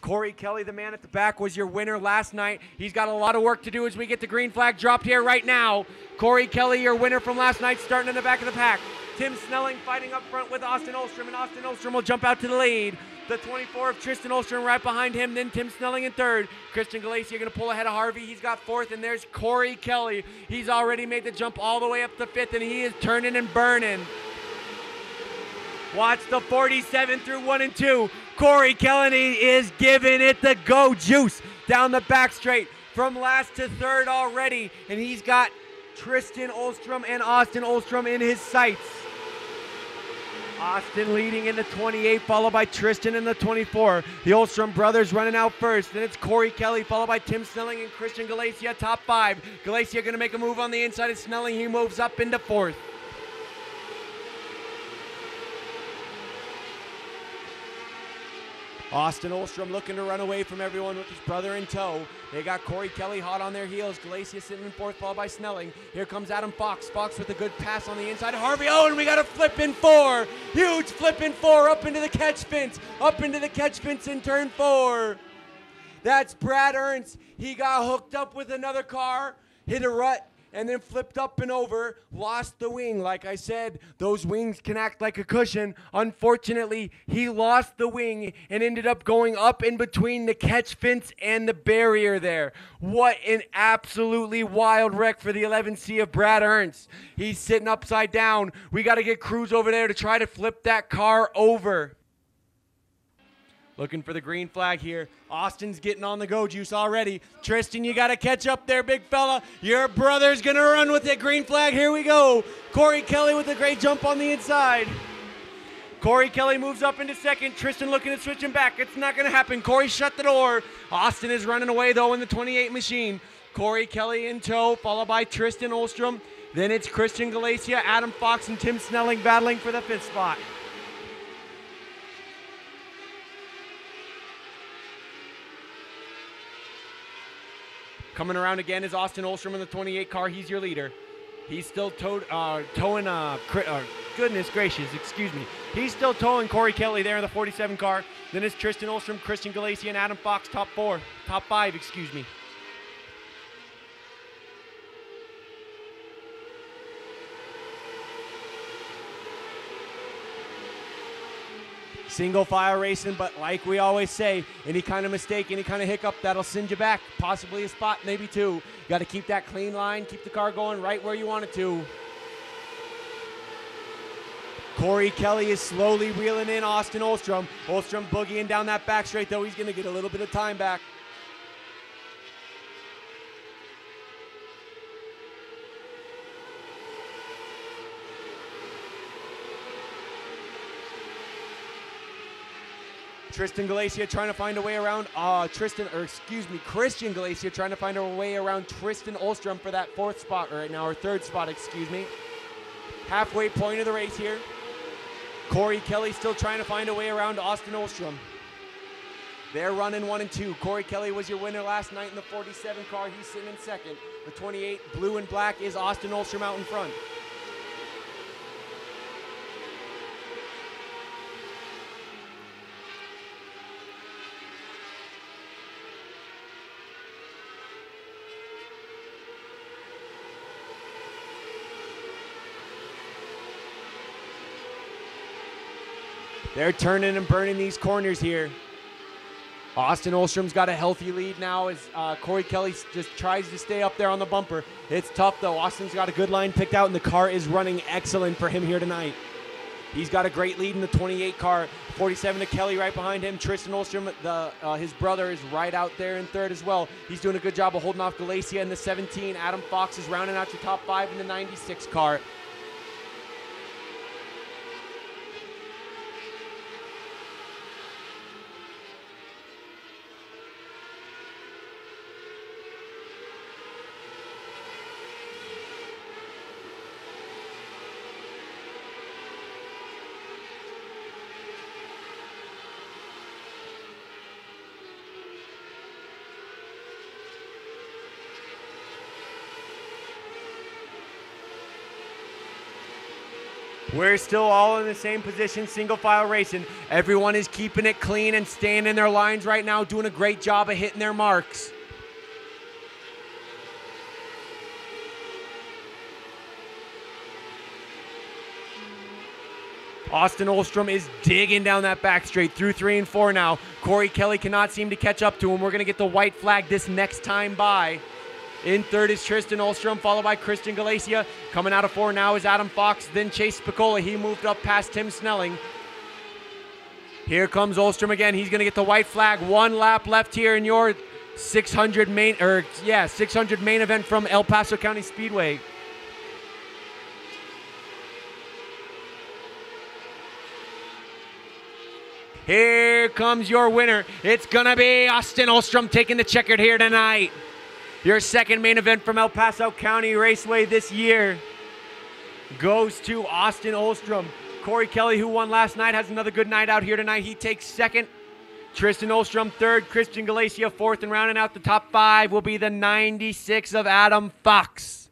Corey Kelly, the man at the back, was your winner last night. He's got a lot of work to do as we get the green flag dropped here right now. Corey Kelly, your winner from last night, starting in the back of the pack. Tim Snelling fighting up front with Austin Olstrom, and Austin Olstrom will jump out to the lead. The 24 of Tristan Olstrom right behind him, then Tim Snelling in third. Christian Galacia going to pull ahead of Harvey. He's got fourth, and there's Corey Kelly. He's already made the jump all the way up to fifth, and he is turning and burning. Watch the 47 through 1 and 2. Corey Kelly is giving it the go juice down the back straight from last to third already. And he's got Tristan Olstrom and Austin Olstrom in his sights. Austin leading in the 28, followed by Tristan in the 24. The Olstrom brothers running out first. Then it's Corey Kelly, followed by Tim Snelling and Christian Galacia, top five. Galacia going to make a move on the inside of Snelling. He moves up into fourth. Austin Olstrom looking to run away from everyone with his brother in tow. They got Corey Kelly hot on their heels. Galacia sitting in fourth, ball by Snelling. Here comes Adam Fox. Fox with a good pass on the inside. Harvey. Oh, and we got a flip in four. Huge flip in four up into the catch fence. Up into the catch fence in turn four. That's Brad Ernst. He got hooked up with another car, hit a rut, and then flipped up and over, lost the wing. Like I said, those wings can act like a cushion. Unfortunately, he lost the wing and ended up going up in between the catch fence and the barrier there. What an absolutely wild wreck for the 11C of Brad Ernst. He's sitting upside down. We got to get crews over there to try to flip that car over. Looking for the green flag here. Austin's getting on the go juice already. Tristan, you got to catch up there, big fella. Your brother's going to run with it. Green flag, here we go. Corey Kelly with a great jump on the inside. Corey Kelly moves up into second. Tristan looking to switch him back. It's not going to happen. Corey shut the door. Austin is running away, though, in the 28 machine. Corey Kelly in tow, followed by Tristan Olstrom. Then it's Christian Galacia, Adam Fox, and Tim Snelling battling for the fifth spot. Coming around again is Austin Olstrom in the 28 car. He's your leader. He's still tow, uh, towing, uh, uh, goodness gracious, excuse me. He's still towing Corey Kelly there in the 47 car. Then it's Tristan Olstrom, Christian Galacia, and Adam Fox, top four, top five, excuse me. Single file racing, but like we always say, any kind of mistake, any kind of hiccup, that'll send you back, possibly a spot, maybe two. You got to keep that clean line, keep the car going right where you want it to. Corey Kelly is slowly wheeling in Austin Olstrom. Olstrom boogieing down that back straight, though he's going to get a little bit of time back. Tristan Galacia trying to find a way around uh, Tristan, or excuse me, Christian Galacia trying to find a way around Tristan Olstrom for that fourth spot right now, or third spot, excuse me. Halfway point of the race here. Corey Kelly still trying to find a way around Austin Olstrom. They're running one and two. Corey Kelly was your winner last night in the 47 car. He's sitting in second. The 28 blue and black is Austin Olstrom out in front. They're turning and burning these corners here. Austin Olstrom's got a healthy lead now as uh, Corey Kelly just tries to stay up there on the bumper. It's tough though. Austin's got a good line picked out, and the car is running excellent for him here tonight. He's got a great lead in the 28 car. 47 to Kelly right behind him. Tristan Olstrom, the, uh, his brother, is right out there in third as well. He's doing a good job of holding off Galacia in the 17. Adam Fox is rounding out your top five in the 96 car. We're still all in the same position, single file racing. Everyone is keeping it clean and staying in their lines right now, doing a great job of hitting their marks. Austin Olstrom is digging down that back straight through three and four now. Corey Kelly cannot seem to catch up to him. We're going to get the white flag this next time by. In third is Tristan Olstrom, followed by Christian Galacia. Coming out of four now is Adam Fox, then Chase Spicola. He moved up past Tim Snelling. Here comes Olstrom again. He's going to get the white flag. One lap left here in your 600 main, or yeah, 600 main event from El Paso County Speedway. Here comes your winner. It's going to be Austin Olstrom taking the checkered here tonight. Your second main event from El Paso County Raceway this year goes to Austin Olstrom. Corey Kelly, who won last night, has another good night out here tonight. He takes second. Tristan Olstrom third. Christian Galacia fourth. And rounding out the top five will be the 96 of Adam Fox.